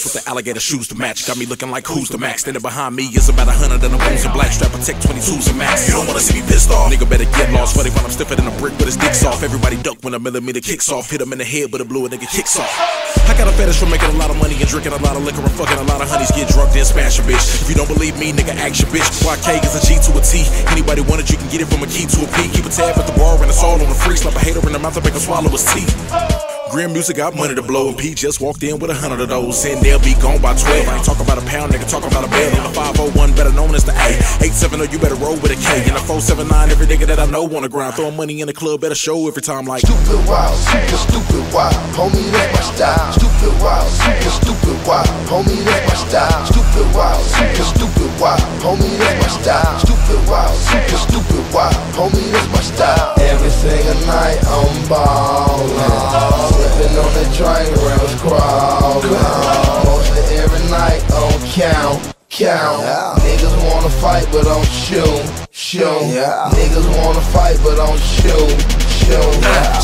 boots with the alligator shoes to match. Got me looking like who's the max. Standing behind me is about a hundred and a boots and black strap protect 22s and max. You don't wanna see me pissed off. Nigga better get lost. Funny when I'm stiffer than a brick with his dicks off. Everybody duck when a millimeter kicks off. Hit him in the head, but a blue a nigga kicks off. I got a fetish for making a lot of money and drinking a lot of liquor and fucking a lot of honeys. Get drunk, then smash a bitch. If you don't believe me, nigga, ask your bitch. YK is a G to a T. Anybody want it, you can get it from a key to a P. Keep a tab at the bar and it's all on the free. Slap a hater in the mouth and make him swallow his teeth. GRIM Muzik got money to blow, and P just walked in with a hundred of those, and they'll be gone by 12. I ain't talking about a pound, nigga, talking about a bell. And the 501, better known as the A. 870, you better roll with a K. And the 479, every nigga that I know wanna grind. Throwing money in the club, better show every time like. Stupid wild, super stupid wild, homie, that's my style. Stupid wild, super stupid wild, homie, that's my style. Stupid wild, super stupid wild, homie, that's my style. Stupid wild, super stupid wild, homie, that's my style. Everything a night, I'm ballin'. Slipping on the train, rims crawlin'. Mostly every night on count, count. Niggas wanna fight but don't shoot, shoot. Niggas wanna fight but don't shoot,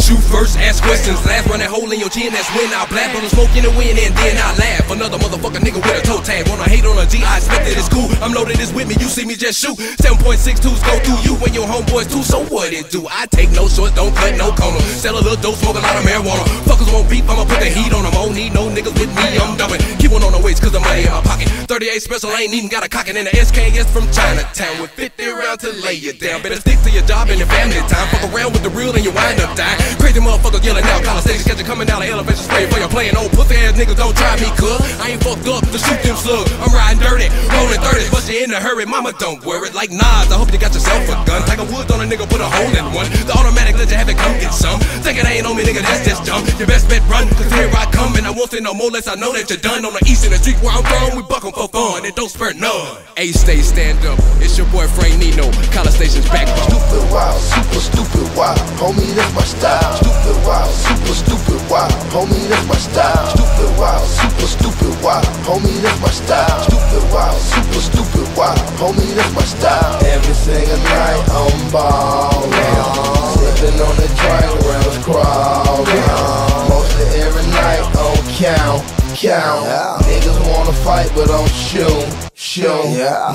shoot. First, ask questions, last run that hole in your chin, that's when I blast on the smoke in the wind and then I laugh. Another motherfucker nigga with a toe tag, wanna hate on a G, I expect it, it's cool. I'm loaded it's with me, you see me just shoot. 7.62s go through you and your homeboys too, so what it do? I take no shorts, don't cut no corner. Sell a little dope, smoke a lot of marijuana. Fuckers won't beef, I'ma put the heat on them. Won't oh, need no niggas with me, I'm dumping. Keep one on the waist, cause the money in my pocket. 38 special, ain't even got a cockin' in the SKS from Chinatown. With 50 round to lay you down. Better stick to your job and your family time. Fuck around with the real and you wind up dying. Crazy motherfuckers yelling out, catch you coming down the elevation spray for your playing old pussy ass niggas. Don't try me, cuz. I ain't fucked up to shoot them slugs. I'm riding dirty, rolling 30s, but you in a hurry. Mama, don't worry. Like Nas, I hope you got yourself a gun. Tiger Woods on a nigga, put a hole in one. The automatic let you have it, come get some. Think it ain't on me, nigga, that's just dumb. Your best bet run, cause here I come. And I won't say no more unless I know that you're done. On the east in the street where I'm from, we buck 'em for fun. And don't spare none. A stay stand up. It's your boy Frank Neeno. College station's back. Style. Stupid wild, super stupid wild, homie, that's my style. Stupid wild, super stupid wild, homie, that's my style. Stupid wild, super stupid wild, homie, that's my style. Every single night, I'm ballin'. Slipping on the train, rims crawlin'. Mostly every night on count, count. Niggas wanna fight but don't shoot, shoot.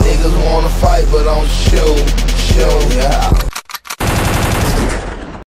Niggas wanna fight but don't shoot, shoot.